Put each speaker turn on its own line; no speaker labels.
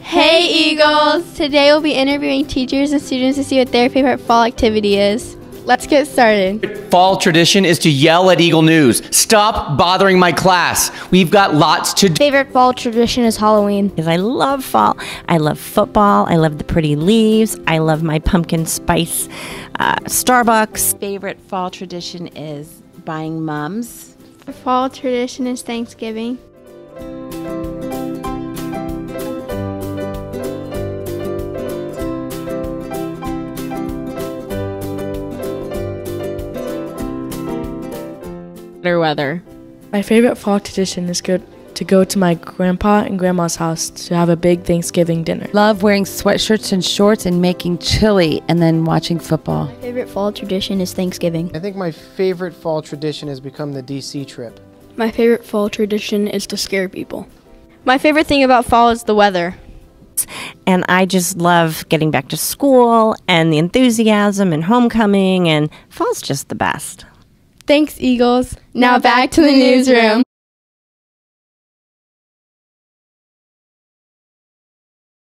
Hey Eagles! Today we'll be interviewing teachers and students to see what their favorite fall activity is. Let's get started.
Fall tradition is to yell at Eagle News. Stop bothering my class. We've got lots to do.
Favorite fall tradition is Halloween.
Because I love fall. I love football. I love the pretty leaves. I love my pumpkin spice uh, Starbucks.
Favorite fall tradition is buying mums.
Fall tradition is Thanksgiving.
Better weather.
My favorite fall tradition is good to go to my grandpa and grandma's house to have a big Thanksgiving dinner.
Love wearing sweatshirts and shorts and making chili and then watching football.
My favorite fall tradition is Thanksgiving.
I think my favorite fall tradition has become the DC trip.
My favorite fall tradition is to scare people.
My favorite thing about fall is the weather.
And I just love getting back to school and the enthusiasm and homecoming, and fall's just the best.
Thanks, Eagles. Now back to the newsroom.